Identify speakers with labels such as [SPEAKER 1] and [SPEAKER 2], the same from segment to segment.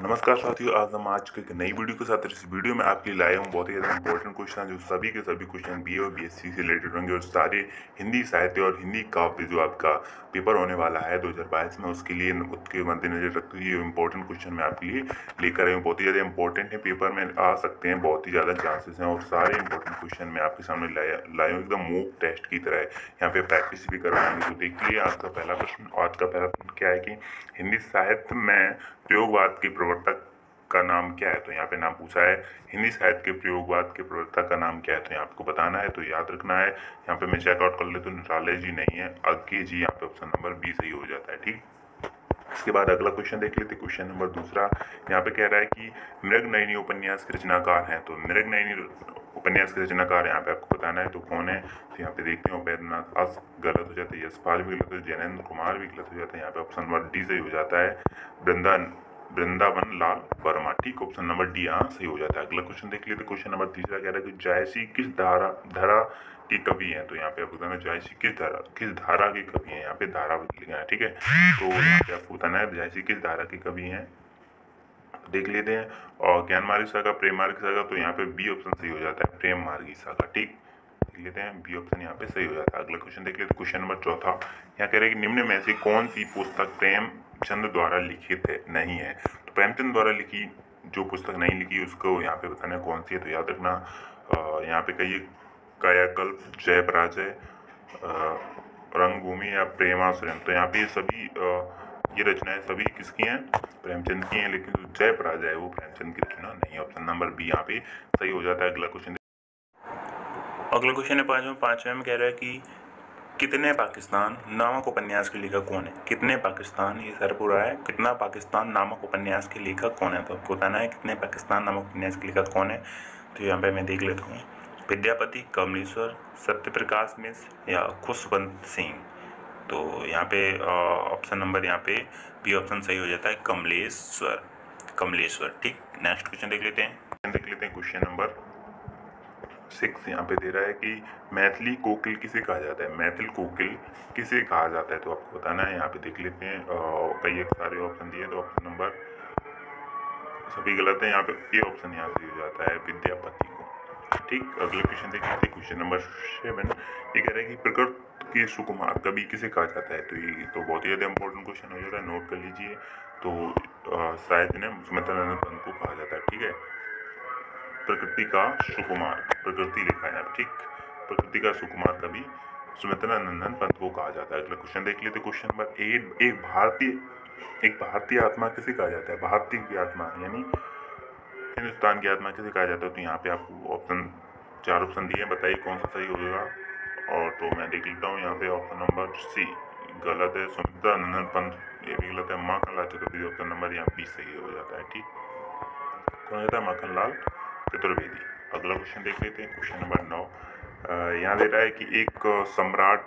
[SPEAKER 1] नमस्कार साथियों, आज हम आज के एक नई वीडियो के साथ, इस वीडियो में आपके लिए लाए हूँ बहुत ही ज़्यादा इंपॉर्टेंट क्वेश्चन जो सभी के सभी क्वेश्चन बी और सी से रिलेटेड होंगे और सारे हिंदी साहित्य और हिंदी काव्य जो आपका पेपर होने वाला है 2022 में, उसके लिए उसके मद्देनजर रखते हुए इंपॉर्टेंट क्वेश्चन मैं आपके लिए लेकर आए हूँ। बहुत ही ज़्यादा इंपॉर्टेंट है पेपर में, आ सकते हैं, बहुत ही ज़्यादा चांसेस हैं और सारे इंपॉर्टेंट क्वेश्चन मैं आपके सामने लाया लाया हूँ। एकदम मूक टेस्ट की तरह यहाँ पे प्रैक्टिस भी करवाएँगे। तो देखिए, आज का पहला प्रश्न, आज का पहला प्रश्न क्या है कि हिंदी साहित्य में प्रयोगवाद के प्रवर्तक का नाम क्या है? तो यहाँ पे नाम पूछा है, हिंदी साहित्य के प्रयोगवाद के प्रवर्तक का नाम क्या है? तो यहाँ आपको बताना है तो याद रखना है, यहाँ पे मैं चेकआउट कर लेता हूँ, निरालय जी नहीं है अज्ञे जी यहाँ पे ऑप्शन नंबर बी सही हो जाता है, ठीक? इसके बाद अगला क्वेश्चन देख लेते क्वेश्चन नंबर दूसरा, यहाँ पे कह रहा है कि मृग नयनी उपन्यास के रचनाकार हैं तो मृग नयनी उपन्यास के रचनाकार यहाँ पे आपको बताना है तो कौन है? तो यहाँ पे देखते हैं वैद्यनाथ अस गलत हो जाता है, यशपाल भी गलत हो जैनेन्द्र कुमार भी गलत हो जाता है, यहाँ पे ऑप्शन नंबर डी सही हो जाता है, वृंदन वृंदावन लाल वर्मा, ठीक ऑप्शन नंबर डी हाँ सही हो जाता है। अगला क्वेश्चन देख लेते क्वेश्चन नंबर तीसरा कह रहा है कि जायसी किस धारा धारा की कवि है? तो यहाँ पे आपको बताना जायसी किस धारा किस धारा की कवि है? यहाँ पे धारा लिखा है, ठीक है? तो यहाँ पे आपको बताना है जायसी किस धारा की कवि है? देख लेते हैं। और ज्ञान मार्गी सागा प्रेम मार्गी सागा तो यहाँ पे बी ऑप्शन सही हो जाता है, प्रेम मार्गी सागा ठीक? देख लेते हैं बी ऑप्शन यहाँ पे सही हो जाता है। अगला क्वेश्चन देख लेते क्वेश्चन नंबर चौथा। यहाँ कह रहे हैं कि निम्न में से कौन सी पुस्तक प्रेम चंद द्वारा लिखित नहीं है। तो प्रेमचंद द्वारा लिखी जो पुस्तक नहीं लिखी, उसको यहाँ पे बताना कौन सी है तो याद रखना यहाँ पे कहिए, कायाकल्प, जय पराजय रंगभूमि या प्रेमासुरन तो यहाँ पे सभी ये रचनाएँ सभी किसकी हैं? प्रेमचंद की हैं, लेकिन जो जय पराजय है, वो प्रेमचंद की रचना नहीं है। ऑप्शन नंबर बी यहाँ पे सही हो जाता है। अगला क्वेश्चन
[SPEAKER 2] अगला क्वेश्चन है पाँचवें पाँचवें में कह रहा है कि कितने पाकिस्तान नामक उपन्यास के लेखक कौन है? कितने पाकिस्तान ये सर पूरा है? कितना पाकिस्तान नामक उपन्यास के लेखक कौन है? तो आपको बताना है कितने पाकिस्तान नामक उपन्यास के लेखक कौन है? तो यहाँ पे मैं देख लेता हूँ। विद्यापति कमलेश्वर सत्य प्रकाश मिश्र या खुशवंत सिंह। तो यहाँ पे ऑप्शन नंबर यहाँ पे बी ऑप्शन सही हो जाता है कमलेश्वर। कमलेश्वर, ठीक? नेक्स्ट क्वेश्चन देख लेते हैं।
[SPEAKER 1] देख लेते हैं क्वेश्चन नंबर सिक्स यहाँ पे दे रहा है कि मैथिली कोकिल किसे कहा जाता है? मैथिल कोकिल किसे कहा जाता है? तो आपको बताना है, यहाँ पे देख लेते हैं कई एक सारे ऑप्शन दिए तो ऑप्शन नंबर सभी गलत है, यहाँ पे ये ऑप्शन यहाँ से हो जाता है विद्यापति को। ठीक, अगले क्वेश्चन देख लेते कुछ नंबर सेवन ये कह रहे हैं कि प्रकृति के सुकुमार कवि किसे कहा जाता है? तो ये तो बहुत ही ज़्यादा इंपॉर्टेंट क्वेश्चन हो जाता है नोट कर लीजिए। तो शायद ने सुमित्रा को कहा जाता है, ठीक है? प्रकृति का सुकुमार, प्रकृति लिखा है ठीक? प्रकृति का सुकुमार कवि सुमित्रा नंदन पंत को कहा जाता है। अगला क्वेश्चन देख लेते क्वेश्चन नंबर एट एक भारतीय एक भारतीय आत्मा किसे कहा जाता है? भारतीय की आत्मा, यानी हिंदुस्तान की आत्मा किसे कहा जाता है? तो यहाँ पे आपको ऑप्शन चार ऑप्शन दिए हैं। बताइए कौन सा सही होगा। और तो मैं देख लेता हूँ। यहाँ पे ऑप्शन नंबर सी गलत है। सुमित्रा नंदन पंत, ये भी गलत है। माखन लाल चतुर्वेदी ऑप्शन नंबर यहाँ बी सही हो जाता है, ठीक? कौन कहता है? माखन लाल चतुर्वेदी अगला क्वेश्चन देख लेते हैं। क्वेश्चन नंबर नौ। यहाँ दे रहा है कि एक सम्राट,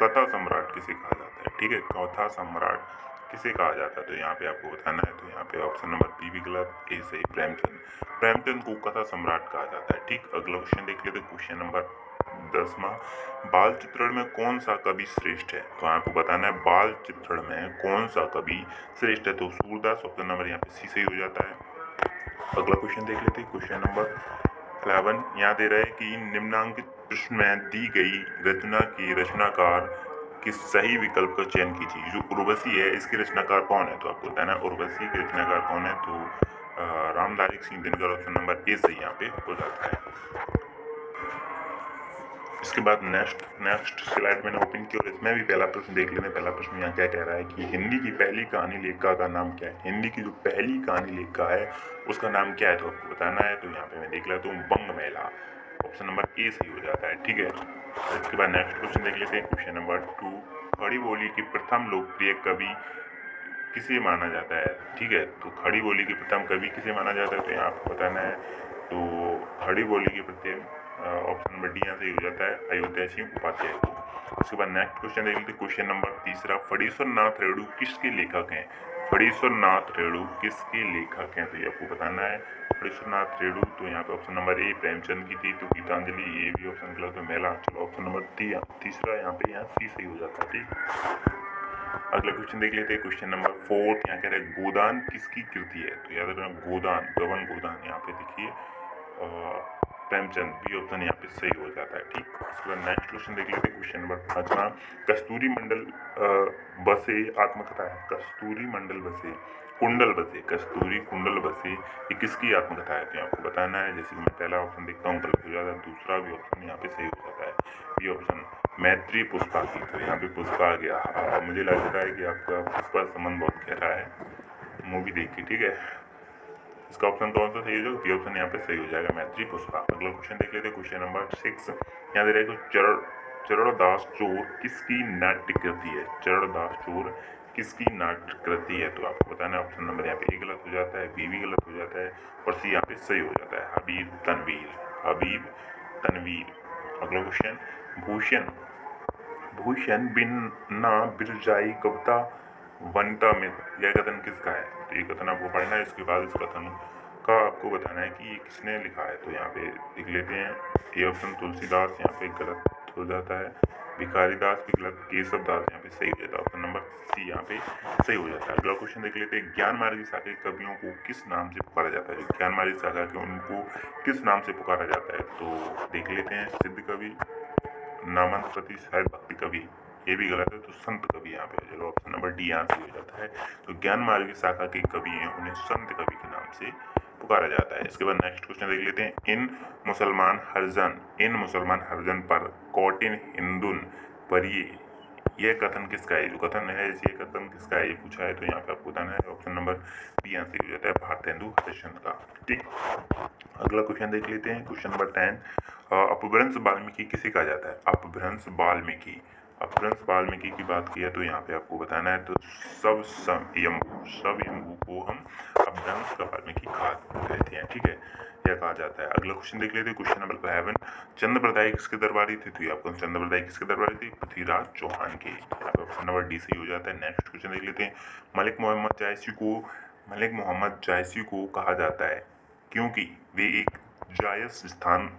[SPEAKER 1] कथा सम्राट किसे कहा जाता है? ठीक है, कथा सम्राट किसे कहा जाता है? तो यहाँ पे आपको बताना है। तो यहाँ पे ऑप्शन नंबर बी भी गलत ए सही प्रेमचंद प्रेमचंद को कथा सम्राट कहा जाता है। ठीक, अगला क्वेश्चन देख लेते क्वेश्चन नंबर दसवा। बाल चित्रण में कौन सा कवि श्रेष्ठ है? तो आपको बताना है, बाल चित्रण में कौन सा कवि श्रेष्ठ है? तो सूरदास ऑप्शन नंबर यहाँ पे सी सही हो जाता है। अगला क्वेश्चन देख लेते हैं। क्वेश्चन नंबर अलेवन यहाँ दे रहे हैं कि निम्नांकित प्रश्न में दी गई रचना की रचनाकार किस सही विकल्प का चयन कीजिए। जो उर्वशी है, इसके रचनाकार कौन है? तो आपको बताना है, उर्वशी के रचनाकार कौन है? तो रामदारिक Singh Dinkar option number A से यहाँ पे हो जाता है। इसके बाद नेक्स्ट नेक्स्ट स्लाइड मैंने ओपन की और इसमें भी पहला प्रश्न देख लेते हैं पहला प्रश्न यहाँ क्या कह रहा है कि हिंदी की पहली कहानी लेखिका का नाम क्या है? हिंदी की जो पहली कहानी लेखिका है, उसका नाम क्या है? तो आपको बताना है तो यहाँ पे मैं देख लेता हूँ, बंग मेला। ऑप्शन नंबर ए सही हो जाता है, ठीक है? इसके बाद नेक्स्ट क्वेश्चन देख लेते हैं। क्वेश्चन नंबर टू खड़ी बोली की प्रथम लोकप्रिय कवि किसे माना जाता है? ठीक है तो खड़ी बोली की प्रथम कवि किसे माना जाता है? तो यहाँ आपको बताना है तो खड़ी बोली की प्रथम ऑप्शन नंबर डी यहाँ से हो जाता है अयोध्या सिंह उपाध्याय को उसके बाद नेक्स्ट क्वेश्चन देख लेते क्वेश्चन नंबर तीसरा फड़ीश्वर नाथ रेणु किसके लेखक हैं फड़ीश्वर नाथ रेणु किसके लेखक हैं तो ये आपको बताना है फड़ीश्वर नाथ रेणु तो यहाँ पे ऑप्शन नंबर ए प्रेमचंद की थी तो गीतांजलि ये भी ऑप्शन गलत है मेला चलो ऑप्शन नंबर तीसरा यहाँ पे यहाँ सी सही हो जाता है ठीक अगला क्वेश्चन देख लेते हैं क्वेश्चन नंबर फोर्थ यहाँ कह रहे हैं गोदान किसकी कृति है तो याद रखना गोदान गवन गोदान यहाँ पे देखिए प्रेमचंद बी ऑप्शन यहाँ पे सही हो जाता है, ठीक? उसके बाद नेक्स्ट क्वेश्चन देख लेते हैं क्वेश्चन नंबर पाँचवा कस्तूरी मंडल बसे, आत्मकथा है। कस्तूरी मंडल बसे, कुंडल बसे, कस्तूरी कुंडल बसे, ये किसकी आत्मकथा है? तो आपको बताना है, जैसे मैं पहला ऑप्शन देखता हूँ, गलत हो जाता है, दूसरा भी ऑप्शन यहाँ पे सही हो जाता है। ये ऑप्शन मैत्री पुष्पा की। तो यहाँ पे पुष्पा आ गया। मुझे लगता है कि आपका पुष्पा संबंध बहुत गहरा है। मूवी देख, ठीक है? इसका ऑप्शन कौन सा सही हो जाएगा ऑप्शन यहाँ पे सही हो जाएगा मैत्री पुष्पा अगला क्वेश्चन देख लेते हैं क्वेश्चन नंबर सिक्स यहाँ दे रहे चरण, चरणदास चोर किसकी नाट्य कृति है? चरणदास चोर किसकी नाट्य कृति है? तो आपको बताना है ऑप्शन नंबर यहाँ पे ए गलत हो जाता है बी भी गलत हो जाता है, और सी यहाँ पे सही हो जाता है। हबीब तनवीर हबीब तनवीर। अगला क्वेश्चन भूषण भूषण बिन ना बिरजाई कविता वनिता में यह कथन किसका है? तो ये कथन आपको पढ़ना है, इसके बाद इस कथन का आपको बताना है कि ये किसने लिखा है। तो यहाँ पे लिख लेते हैं, ये ऑप्शन तुलसीदास, यहाँ पे गलत हो जाता है। भिखारी दास भी गलत केशव दास यहाँ पे सही हो जाता है। ऑप्शन नंबर सी यहाँ पे सही हो जाता है। अगला क्वेश्चन देख लेते हैं ज्ञान मार्गी शाखा कवियों को किस नाम से पुकारा जाता है? ज्ञान मार्गी शाखा के उनको किस नाम से पुकारा जाता है? तो देख लेते हैं, सिद्ध कवि, नामंत शायद भक्ति कवि। ये भी गलत है तो संत कवि यहाँ पे चलो ऑप्शन नंबर डी यहाँ से हो जाता है। तो ज्ञान मार्ग की शाखा के कवि हैं, उन्हें संत कवि के नाम से पुकारा जाता है। इसके बाद नेक्स्ट क्वेश्चन देख लेते हैं। इन मुसलमान हरजन, इन मुसलमान हरजन पर कौटिन हिंदुन पर ये यह कथन किसका है? जो कथन है ये कथन किसका है, ये पूछा है तो यहाँ पे आपको बताना है। ऑप्शन नंबर बी यहाँ से हो जाता है भारतेंदु हरिश्चंद्र का। ठीक? अगला क्वेश्चन देख लेते हैं। क्वेश्चन नंबर टेन अपभ्रंश वाल्मीकि किसे कहा जाता है? अपभ्रंश वाल्मीकि। अपभ्रंश वाल्मीकि की बात की है तो यहाँ पे आपको बताना है तो सब यम्बू सब यम्बू को हम अपभ्रंश का वाल्मीकि कहा कहते हैं, ठीक है? यह कहा जाता है। अगला क्वेश्चन देख लेते हैं। क्वेश्चन नंबर इलेवन चंद्र प्रदाय किसके दरबारी थे? तो आपको चंद्र प्रदाय किसके दरबारी थे? पृथ्वीराज चौहान के। ऑप्शन नंबर डी से हो जाता है। नेक्स्ट क्वेश्चन देख लेते हैं। मलिक मोहम्मद जायसी को, मलिक मोहम्मद जायसी को कहा जाता है, क्योंकि वे एक जायस स्थान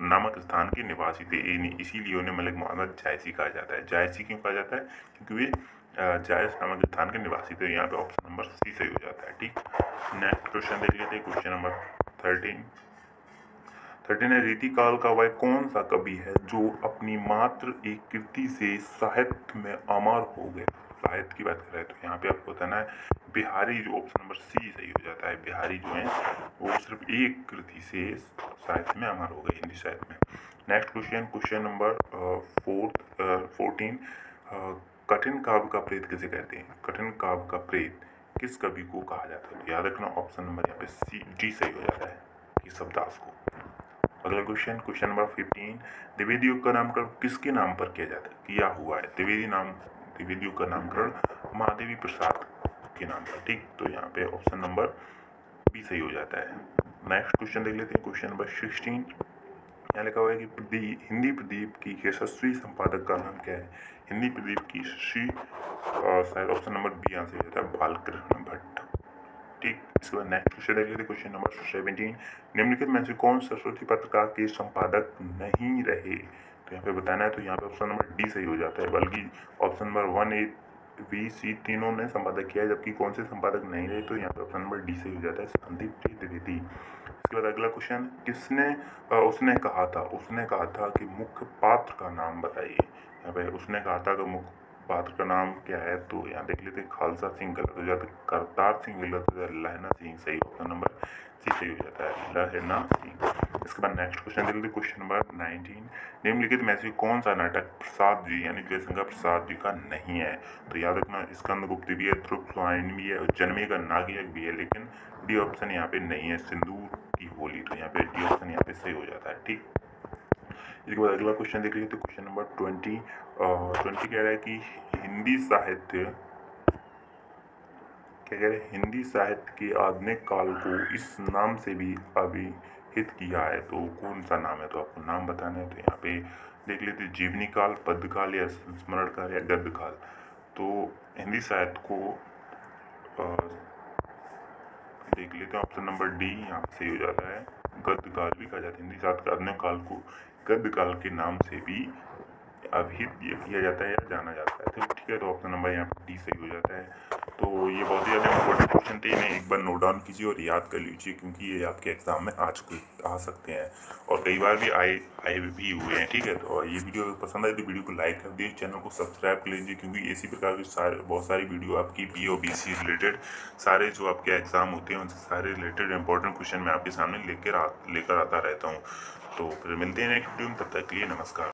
[SPEAKER 1] नामक स्थान के निवासी थे। इसीलिए उन्हें मलिक मोहम्मद जायसी कहा जाता है। जायसी क्यों कहा जाता है? क्योंकि वे जायस नामक स्थान के निवासी थे। यहाँ पे ऑप्शन नंबर सी सही हो जाता है। ठीक? नेक्स्ट क्वेश्चन देख लेते हैं। Question number thirteen. थर्टीन है, रीतिकाल का वह कौन सा कवि है जो अपनी मात्र एक कृति से साहित्य में अमर हो गए साहित्य की बात कर तो यहाँ पे आपको बताना है, बिहारी जो ऑप्शन नंबर सी सही हो जाता है। बिहारी जो है वो सिर्फ़ एक कृति से साहित्य में अमर हो गए हिंदी साहित्य में। Next question question number fourth fourteen कठिन काव्य का प्रेत किसे कहते हैं? कठिन काव्य का प्रेत किस कवि को कहा जाता है? तो याद रखना ऑप्शन नंबर यहाँ पे सी डी सही हो जाता है, कि सबदास को। अगला question question number fifteen Dwivedi युग का नामकरण किसके नाम पर किया जाता है? किया हुआ है? द्विवेदी नाम, द्विवेदी युग का नामकरण महादेवी प्रसाद के नाम पर, ठीक? तो यहाँ पे ऑप्शन नंबर बी सही हो जाता है। नेक्स्ट क्वेश्चन देख लेते हैं। क्वेश्चन नंबर सिक्सटीन यहाँ लिखा हुआ है कि प्रदीप, हिंदी प्रदीप की यशस्वी संपादक का नाम क्या है? हिंदी प्रदीप की यशस्वी शायद ऑप्शन नंबर बी यहाँ से हो जाता है। बालकृष्ण भट्ट। ठीक, इसके बाद नेक्स्ट क्वेश्चन देख लेते क्वेश्चन नंबर सेवेंटीन निम्नलिखित में से कौन सरस्वती पत्रकार के संपादक नहीं रहे? तो यहाँ पे बताना है तो यहाँ पे ऑप्शन नंबर डी सही हो जाता है। बल्कि option number one A B C तीनों ने संपादक किया है, जबकि कौन से संपादक नहीं रहे तो यहाँ पे ऑप्शन नंबर डी से हो जाता है, संदीप त्रिवेदी इसके बाद अगला क्वेश्चन किसने उसने कहा था, उसने कहा था कि मुख्य पात्र का नाम बताइए। यहाँ उसने कहा था कि मुख्य पात्र का नाम क्या है? तो यहाँ देख लेते हैं, खालसा सिंह गलत हो जाता है, करतार सिंह गलत हो जाता है, लहना सिंह सही ऑप्शन नंबर सी सही हो जाता है, लहना सिंह। इसके बाद नेक्स्ट क्वेश्चन देख लेते क्वेश्चन नंबर नाइनटीन निम्नलिखित में से कौन सा नाटक प्रसाद जी, यानी जयशंकर प्रसाद जी का नहीं है? तो याद रखना, स्कंद गुप्त भी है, ध्रुव स्वाइन भी है जन्मे का नागियक भी है, लेकिन डी ऑप्शन यहाँ पे नहीं है, सिंदूर की होली तो यहाँ पे डी ऑप्शन यहाँ पे सही हो जाता है, ठीक? इसके बाद अगला क्वेश्चन देख लीजिए तो क्वेश्चन नंबर ट्वेंटी ट्वेंटी कह रहा है कि हिंदी साहित्य क्या कह रहे हैं? हिंदी साहित्य के आधुनिक काल को इस नाम से भी अभिहित किया है। तो कौन सा नाम है? तो आपको नाम बताना है। तो यहाँ पे देख लेते जीवनी काल पद काल या स्मरण काल या गद्य काल तो हिंदी साहित्य को आ, देख लेते हैं। ऑप्शन नंबर डी यहाँ से हो जाता है। गद्य काल भी कहा जाता है। हिंदी साहित्य के आधुनिक काल को गद्य काल के नाम से भी अभिहित किया जाता है या जाना जाता है। तो ठीक है तो ऑप्शन नंबर यहाँ पर डी सही हो जाता है। तो ये बहुत ही ज़्यादा इंपॉर्टेंट क्वेश्चन थे, इन्हें एक बार नोट डाउन कीजिए और याद कर लीजिए, क्योंकि ये आपके एग्ज़ाम में आ चुके, आ सकते हैं। और कई बार भी आए आए भी हुए हैं, ठीक है? तो ये वीडियो पसंद आए तो वीडियो को लाइक कर दीजिए चैनल को सब्सक्राइब कर लीजिए, क्योंकि इसी प्रकार की सारे, बहुत सारी वीडियो आपकी B O B C related सारे जो आपके एग्ज़ाम होते हैं, उनसे सारे रिलेटेड इंपॉर्टेंट क्वेश्चन मैं आपके सामने लेकर लेकर आता रहता हूँ। तो फिर मिलते हैं नेक्स्ट वीडियो में तब तक के लिए नमस्कार।